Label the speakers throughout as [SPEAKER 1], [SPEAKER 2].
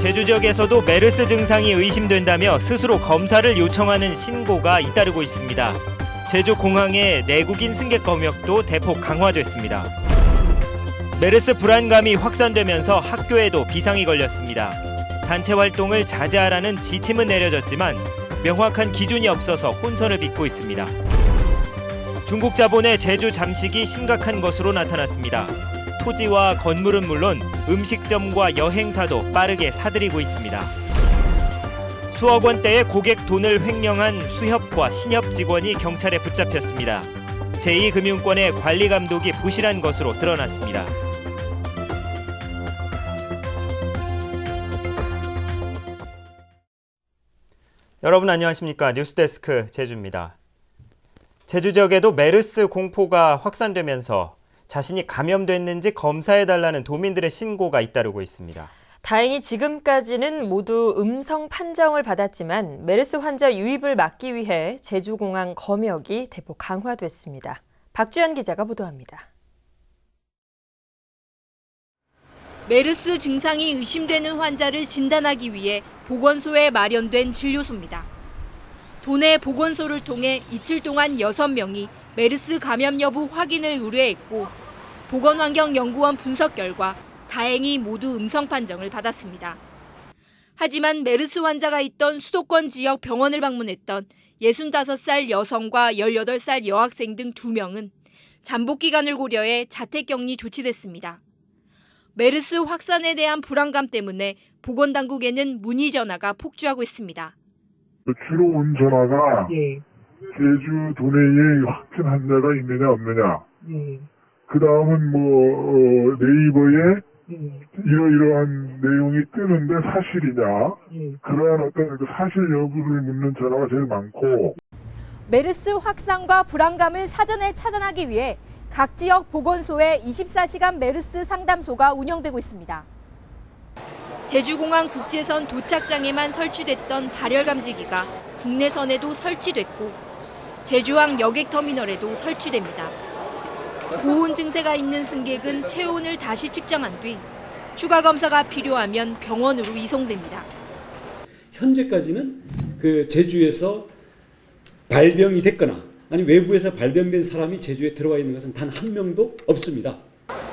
[SPEAKER 1] 제주 지역에서도 메르스 증상이 의심된다며 스스로 검사를 요청하는 신고가 잇따르고 있습니다. 제주 공항의 내국인 승객 검역도 대폭 강화됐습니다. 메르스 불안감이 확산되면서 학교에도 비상이 걸렸습니다. 단체 활동을 자제하라는 지침은 내려졌지만 명확한 기준이 없어서 혼선을 빚고 있습니다. 중국 자본의 제주 잠식이 심각한 것으로 나타났습니다. 토지와 건물은 물론 음식점과 여행사도 빠르게 사들이고 있습니다. 수억 원대의 고객 돈을 횡령한 수협과 신협 직원이 경찰에 붙잡혔습니다. 제2금융권의 관리 감독이 부실한 것으로 드러났습니다. 여러분 안녕하십니까? 뉴스데스크 제주입니다. 제주 지역에도 메르스 공포가 확산되면서 자신이 감염됐는지 검사해달라는 도민들의 신고가 잇따르고 있습니다.
[SPEAKER 2] 다행히 지금까지는 모두 음성 판정을 받았지만 메르스 환자 유입을 막기 위해 제주공항 검역이 대폭 강화됐습니다. 박주연 기자가 보도합니다.
[SPEAKER 3] 메르스 증상이 의심되는 환자를 진단하기 위해 보건소에 마련된 진료소입니다. 도내 보건소를 통해 이틀 동안 6명이 메르스 감염 여부 확인을 의뢰했고 보건환경연구원 분석 결과 다행히 모두 음성 판정을 받았습니다. 하지만 메르스 환자가 있던 수도권 지역 병원을 방문했던 65살 여성과 18살 여학생 등 2명은 잠복 기간을 고려해 자택 격리 조치됐습니다. 메르스 확산에 대한 불안감 때문에 보건당국에는 문의 전화가 폭주하고 있습니다.
[SPEAKER 4] 주로 온 전화가
[SPEAKER 5] 예,
[SPEAKER 4] 제주 도내에 확진 환자가 있느냐 없느냐.
[SPEAKER 5] 예,
[SPEAKER 4] 그 다음은 뭐 어, 네이버에
[SPEAKER 5] 예,
[SPEAKER 4] 이러이러한 내용이 뜨는데 사실이냐.
[SPEAKER 5] 예.
[SPEAKER 4] 그러한 어떤 그 사실 여부를 묻는 전화가 제일 많고
[SPEAKER 3] 메르스 확산과 불안감을 사전에 차단하기 위해 각 지역 보건소에 24시간 메르스 상담소가 운영되고 있습니다. 제주공항 국제선 도착장에만 설치됐던 발열 감지기가 국내선에도 설치됐고 제주항 여객터미널에도 설치됩니다. 고온 증세가 있는 승객은 체온을 다시 측정한 뒤 추가 검사가 필요하면 병원으로 이송됩니다.
[SPEAKER 6] 현재까지는 그 제주에서 발병이 됐거나 아니 외부에서 발병된 사람이 제주에 들어와 있는 것은 단 한 명도 없습니다.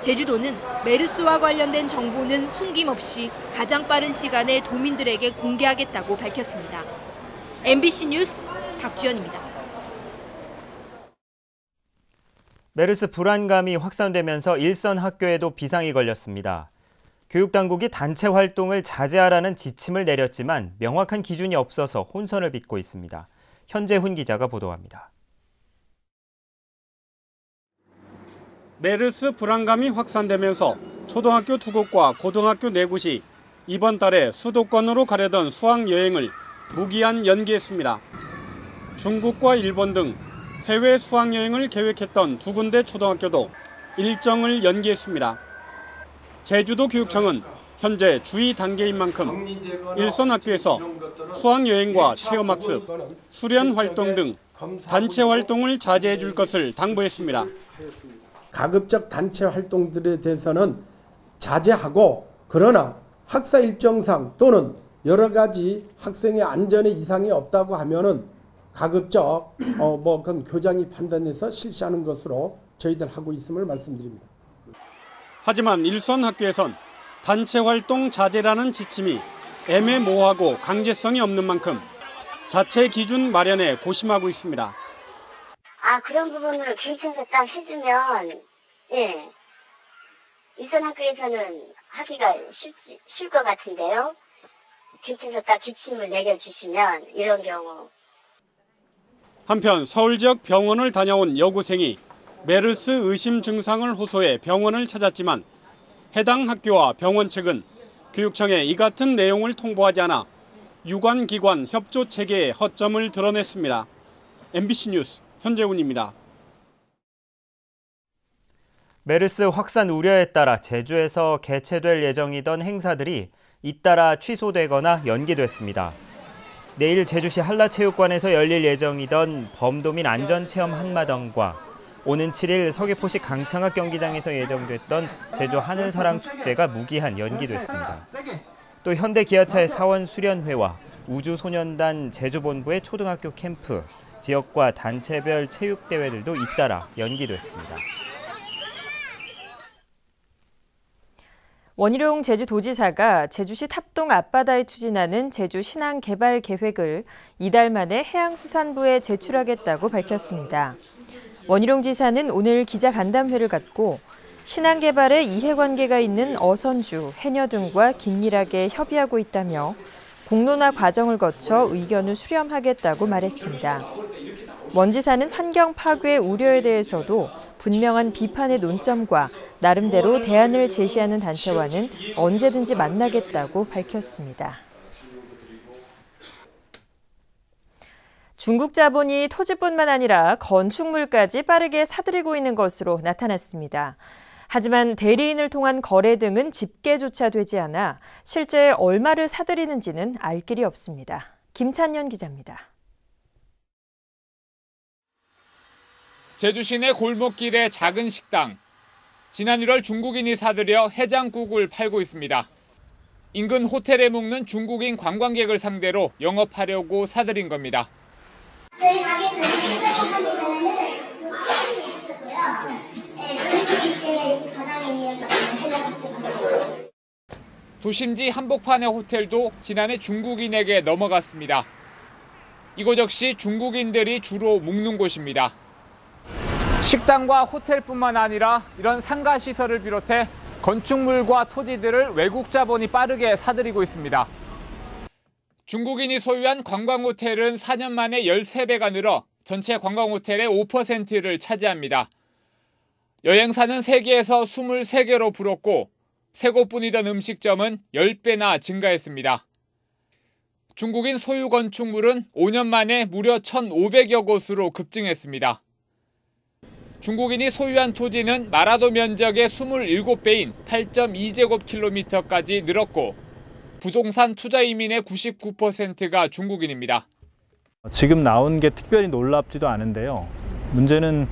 [SPEAKER 3] 제주도는 메르스와 관련된 정보는 숨김없이 가장 빠른 시간에 도민들에게 공개하겠다고 밝혔습니다. MBC 뉴스 박주연입니다.
[SPEAKER 1] 메르스 불안감이 확산되면서 일선 학교에도 비상이 걸렸습니다. 교육당국이 단체 활동을 자제하라는 지침을 내렸지만 명확한 기준이 없어서 혼선을 빚고 있습니다. 현재훈 기자가 보도합니다.
[SPEAKER 7] 메르스 불안감이 확산되면서 초등학교 두 곳과 고등학교 네 곳이 이번 달에 수도권으로 가려던 수학 여행을 무기한 연기했습니다. 중국과 일본 등 해외 수학 여행을 계획했던 두 군데 초등학교도 일정을 연기했습니다. 제주도 교육청은 현재 주의 단계인 만큼 일선 학교에서 수학 여행과 체험 학습, 수련 활동 등 단체 활동을 자제해 줄 것을 당부했습니다.
[SPEAKER 8] 가급적 단체 활동들에 대해서는 자제하고 그러나 학사 일정상 또는 여러 가지 학생의 안전에 이상이 없다고 하면은 가급적 어 뭐 그건 교장이 판단해서 실시하는 것으로 저희들 하고 있음을 말씀드립니다.
[SPEAKER 7] 하지만 일선 학교에선 단체 활동 자제라는 지침이 애매모호하고 강제성이 없는 만큼 자체 기준 마련에 고심하고 있습니다.
[SPEAKER 9] 아, 그런 부분을 교육청에서 딱 해주면, 예. 일선 학교에서는 하기가 쉴것 같은데요. 교육청에서 딱 지침을 내려주시면, 이런 경우.
[SPEAKER 7] 한편 서울 지역 병원을 다녀온 여고생이 메르스 의심 증상을 호소해 병원을 찾았지만 해당 학교와 병원 측은 교육청에 이 같은 내용을 통보하지 않아 유관 기관 협조 체계의 허점을 드러냈습니다. MBC 뉴스 현재훈입니다.
[SPEAKER 1] 메르스 확산 우려에 따라 제주에서 개최될 예정이던 행사들이 잇따라 취소되거나 연기됐습니다. 내일 제주시 한라체육관에서 열릴 예정이던 범도민 안전체험 한마당과 오는 7일 서귀포시 강창학 경기장에서 예정됐던 제주 하늘사랑 축제가 무기한 연기됐습니다. 또 현대기아차의 사원 수련회와 우주소년단 제주본부의 초등학교 캠프, 지역과 단체별 체육대회들도 잇따라 연기됐습니다.
[SPEAKER 2] 원희룡 제주도지사가 제주시 탑동 앞바다에 추진하는 제주 신항 개발 계획을 이달 만에 해양수산부에 제출하겠다고 밝혔습니다. 원희룡 지사는 오늘 기자 간담회를 갖고 신항 개발에 이해관계가 있는 어선주, 해녀 등과 긴밀하게 협의하고 있다며 공론화 과정을 거쳐 의견을 수렴하겠다고 말했습니다. 원 지사는 환경 파괴 우려에 대해서도 분명한 비판의 논점과 나름대로 대안을 제시하는 단체와는 언제든지 만나겠다고 밝혔습니다. 중국 자본이 토지뿐만 아니라 건축물까지 빠르게 사들이고 있는 것으로 나타났습니다. 하지만 대리인을 통한 거래 등은 집계조차 되지 않아 실제 얼마를 사들이는지는 알 길이 없습니다. 김찬년 기자입니다.
[SPEAKER 5] 제주 시내 골목길의 작은 식당. 지난 1월 중국인이 사들여 해장국을 팔고 있습니다. 인근 호텔에 묵는 중국인 관광객을 상대로 영업하려고 사들인 겁니다.
[SPEAKER 10] 저희 가게 전에 시작하기 전에는 치킨이 있었고요. 네, 이때 사장님이 해장국집 하고
[SPEAKER 5] 도심지 한복판의 호텔도 지난해 중국인에게 넘어갔습니다. 이곳 역시 중국인들이 주로 묵는 곳입니다. 식당과 호텔뿐만 아니라 이런 상가 시설을 비롯해 건축물과 토지들을 외국 자본이 빠르게 사들이고 있습니다. 중국인이 소유한 관광호텔은 4년 만에 13배가 늘어 전체 관광호텔의 5%를 차지합니다. 여행사는 세계에서 23개로 불었고 세 곳뿐이던 음식점은 10배나 증가했습니다. 중국인 소유 건축물은 5년 만에 무려 1,500여 곳으로 급증했습니다. 중국인이 소유한 토지는 마라도 면적의 27배인 8.2제곱킬로미터까지 늘었고 부동산 투자 이민의 99%가 중국인입니다.
[SPEAKER 11] 지금 나온 게 특별히 놀랍지도 않은데요. 문제는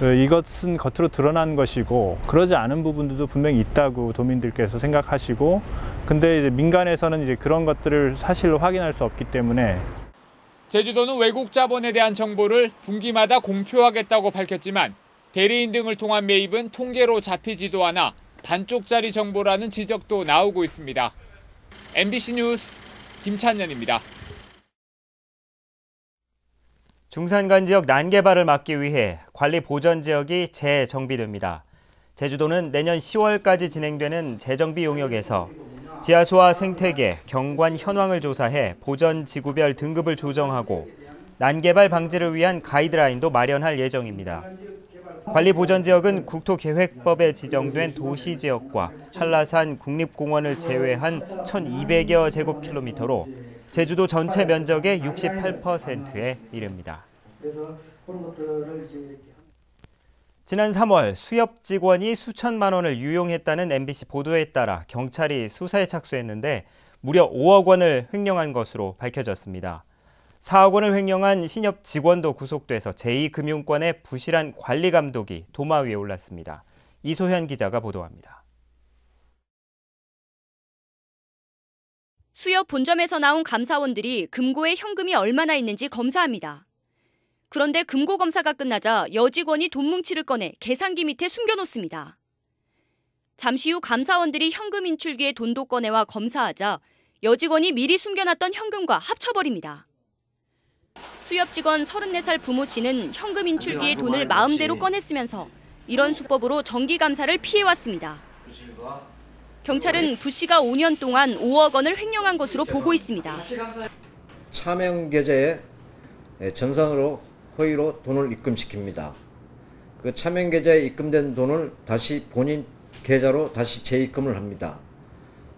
[SPEAKER 11] 어, 이것은 겉으로 드러난 것이고 그러지 않은 부분들도 분명히 있다고 도민들께서 생각하시고 근데 이제 민간에서는 이제 그런 것들을 사실로 확인할 수 없기 때문에
[SPEAKER 5] 제주도는 외국 자본에 대한 정보를 분기마다 공표하겠다고 밝혔지만 대리인 등을 통한 매입은 통계로 잡히지도 않아 반쪽짜리 정보라는 지적도 나오고 있습니다. MBC 뉴스 김찬년입니다.
[SPEAKER 1] 중산간 지역 난개발을 막기 위해 관리 보전 지역이 재정비됩니다. 제주도는 내년 10월까지 진행되는 재정비 용역에서 지하수와 생태계, 경관 현황을 조사해 보전 지구별 등급을 조정하고 난개발 방지를 위한 가이드라인도 마련할 예정입니다. 관리 보전 지역은 국토계획법에 지정된 도시 지역과 한라산 국립공원을 제외한 1,200여 제곱킬로미터로 제주도 전체 면적의 68%에 이릅니다. 지난 3월 수협 직원이 수천만 원을 유용했다는 MBC 보도에 따라 경찰이 수사에 착수했는데 무려 5억 원을 횡령한 것으로 밝혀졌습니다. 4억 원을 횡령한 신협 직원도 구속돼서 제2금융권의 부실한 관리 감독이 도마 위에 올랐습니다. 이소현 기자가 보도합니다.
[SPEAKER 12] 수협 본점에서 나온 감사원들이 금고에 현금이 얼마나 있는지 검사합니다. 그런데 금고 검사가 끝나자 여직원이 돈 뭉치를 꺼내 계산기 밑에 숨겨놓습니다. 잠시 후 감사원들이 현금 인출기에 돈도 꺼내와 검사하자 여직원이 미리 숨겨놨던 현금과 합쳐버립니다. 수협 직원 34살 부모 씨는 현금 인출기에 돈을 마음대로 꺼냈으면서 이런 수법으로 정기 감사를 피해왔습니다. 경찰은 부 씨가 5년 동안 5억 원을 횡령한 것으로 보고 있습니다.
[SPEAKER 13] 차명 계좌에 전산으로 허위로 돈을 입금시킵니다. 그 차명 계좌에 입금된 돈을 다시 본인 계좌로 다시 재입금을 합니다.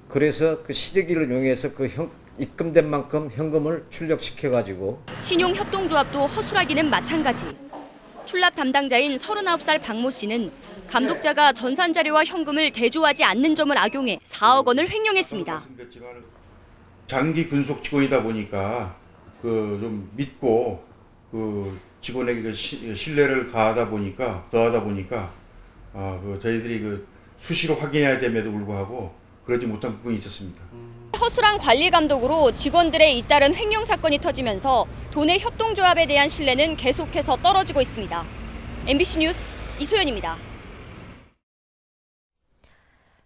[SPEAKER 13] 그래서 그 시대기를 이용해서 그 형, 입금된 만큼 현금을 출력시켜 가지고
[SPEAKER 12] 신용협동조합도 허술하기는 마찬가지. 출납 담당자인 39살 박모 씨는 감독자가 전산 자료와 현금을 대조하지 않는 점을 악용해 4억 원을 횡령했습니다.
[SPEAKER 14] 장기 근속 직원이다 보니까 그 좀 믿고 그 직원에게 그 시, 신뢰를 가하다 보니까 더하다 보니까 아, 그 저희들이 그 수시로 확인해야 됨에도 불구하고 그러지 못한 부분이 있었습니다.
[SPEAKER 12] 허술한 관리 감독으로 직원들의 잇따른 횡령 사건이 터지면서 도내 협동조합에 대한 신뢰는 계속해서 떨어지고 있습니다. MBC 뉴스 이소연입니다.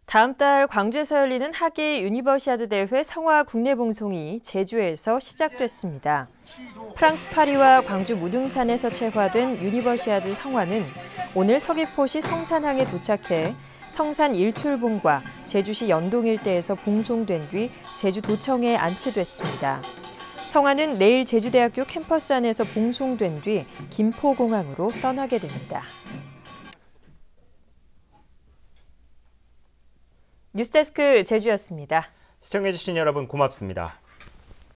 [SPEAKER 2] 다음 달 광주에서 열리는 하계 유니버시아드 대회 성화 국내 봉송이 제주에서 시작됐습니다. 프랑스 파리와 광주 무등산에서 채화된 유니버시아드 성화는 오늘 서귀포시 성산항에 도착해 성산 일출봉과 제주시 연동 일대에서 봉송된 뒤 제주 도청에 안치됐습니다. 성화는 내일 제주대학교 캠퍼스 안에서 봉송된 뒤 김포공항으로 떠나게 됩니다. 뉴스데스크 제주였습니다.
[SPEAKER 1] 시청해주신 여러분 고맙습니다.